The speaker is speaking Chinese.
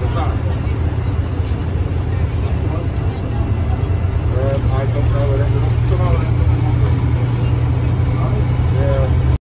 不算